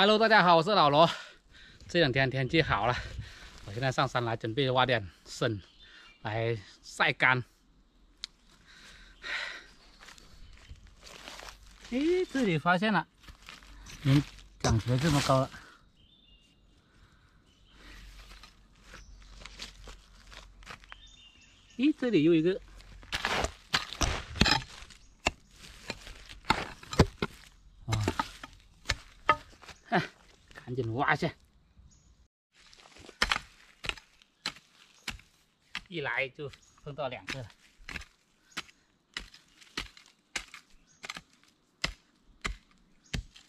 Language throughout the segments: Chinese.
Hello，大家好，我是老罗。这两天天气好了，我现在上山来准备挖点笋来晒干。哎，这里发现了，嗯，长起来这么高了。咦，这里有一个。赶紧挖一下！一来就碰到两个了。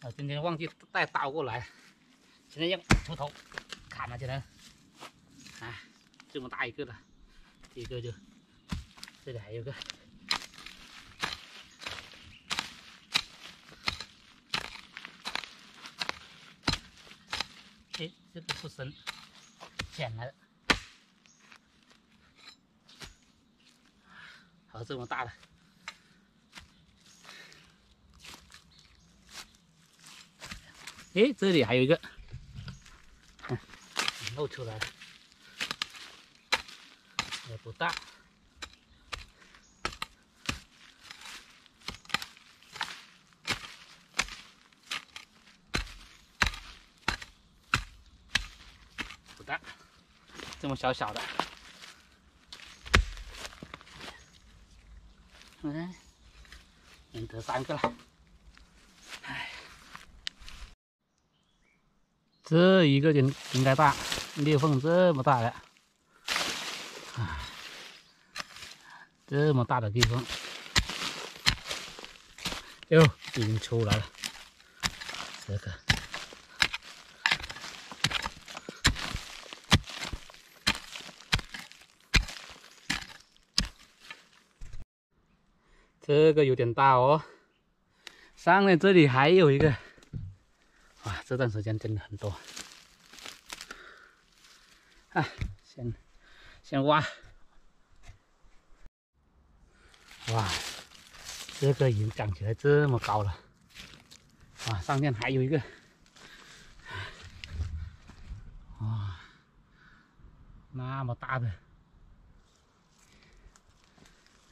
我今天忘记带刀过来，现在用锄头砍了，只能。啊，这么大一个了，一个就这里还有个。这个不深，浅了。好，这么大的。哎，这里还有一个，露出来了，也不大。这么小小的，嗯，能得三个了。哎，这一个应应该大，裂缝这么大的，啊，这么大的地方，哟，已经出来了，这个。这个有点大哦，上面这里还有一个，哇，这段时间真的很多，啊，先先挖，哇，这个已经长起来这么高了，啊，上面还有一个，哇，那么大的，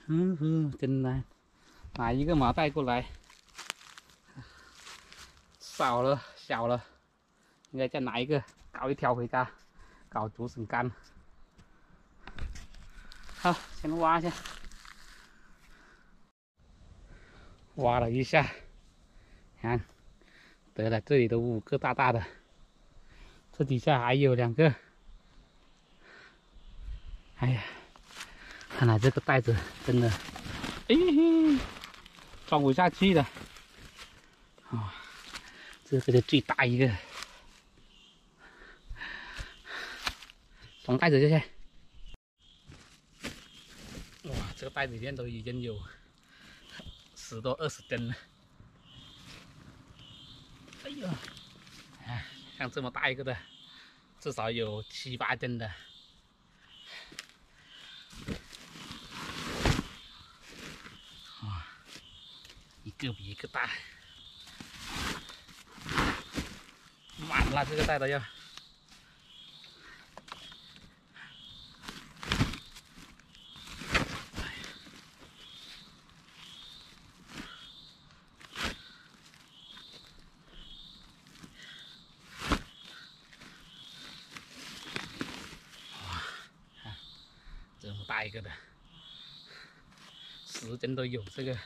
嗯哼，真难。拿一个麻袋过来，少了小了，应该再拿一个搞一条回家，搞竹笋干。好，先挖一下，挖了一下，看，得了，这里都五个大大的，这底下还有两个。哎呀，看来这个袋子真的，哎嘿。装不下去的，啊，这是个最大一个，装袋子这些，哇，这个袋子里面都已经有十多二十斤了，哎呦，哎，像这么大一个的，至少有七八斤的。个比一个大，满了这个袋子要。哇，这么大一个的，十斤都有这个。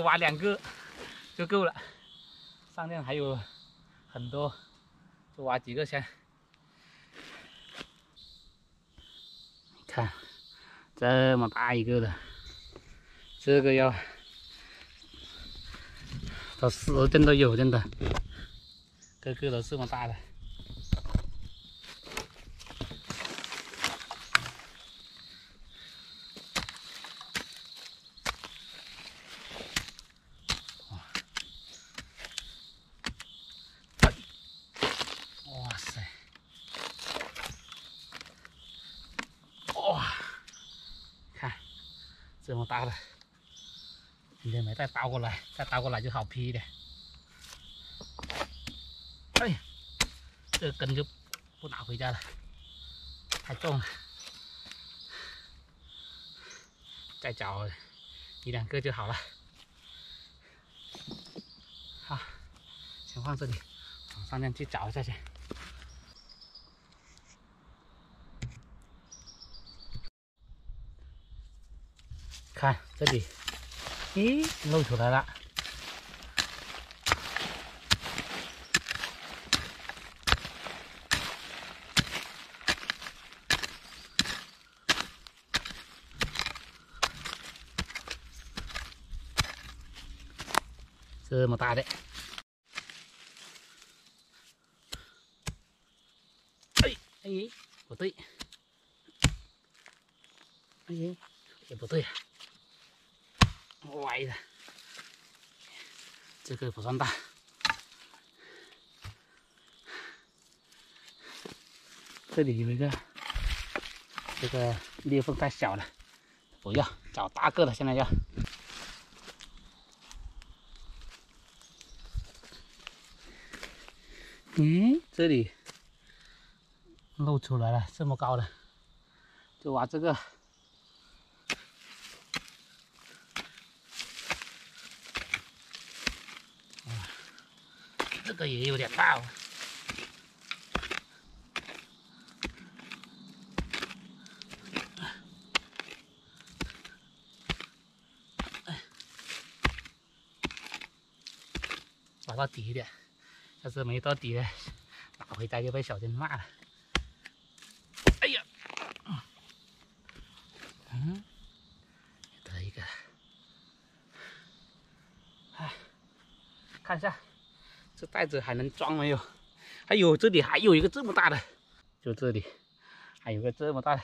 挖两个就够了，上面还有很多，就挖几个先。看，这么大一个的，这个要到十斤都有，真的，个个都这么大的。这么大了，今天没再倒过来，再倒过来就好劈的。哎，这根就不拿回家了，太重了，再找一两个就好了。好，先放这里，往上面去找一下去。看这里，咦，露出来了。这么大的，哎哎，不对，哎也不对。歪的，这个不算大，这里有一个，这个裂缝太小了，不要找大个的，现在要。嗯，这里露出来了，这么高的，就挖这个。个也有点大哦，挖到底一点，要是没到底的，拿回家就被小金骂了。哎呀，嗯，得一个，哎，看一下。这袋子还能装没有？还有这里还有一个这么大的，就这里还有个这么大的，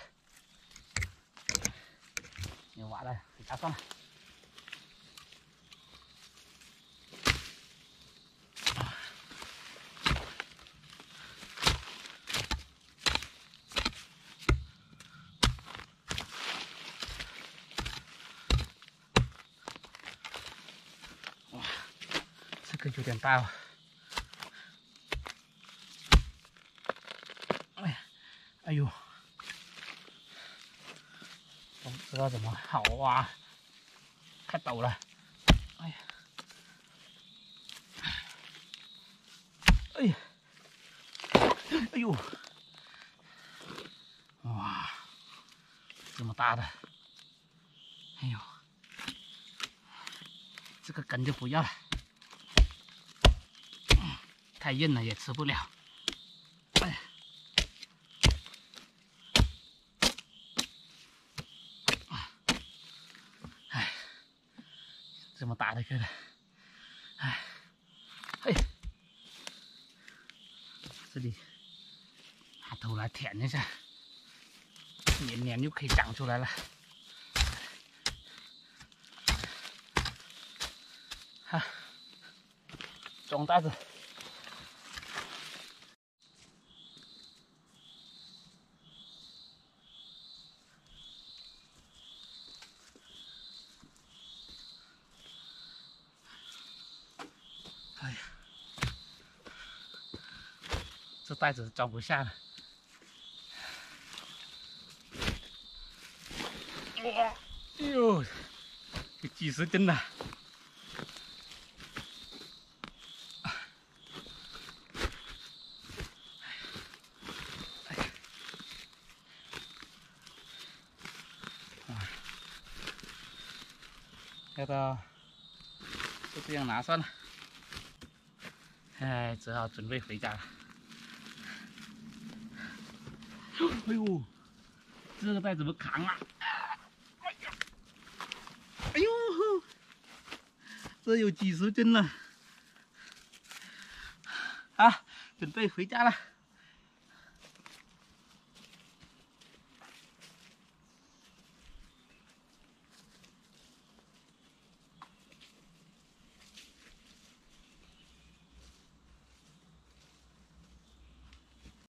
你挖了回家算了。哇，这个有点大哦。哎呦，我不知道怎么好挖，太陡了。哎呀，哎呀，哎呦，哇，这么大的，哎呦，这个根就不要了，太硬了也吃不了。这么大的个，哎，嘿，这里拿头来舔一下，黏黏就可以长出来了。哈，这袋子装不下了。哇，哎呦，有几十斤呐！要不就这样拿算了。哎，只好准备回家了。哎呦，这个袋怎么扛啊？哎呀，哎呦，这有几十斤了。啊，准备回家了。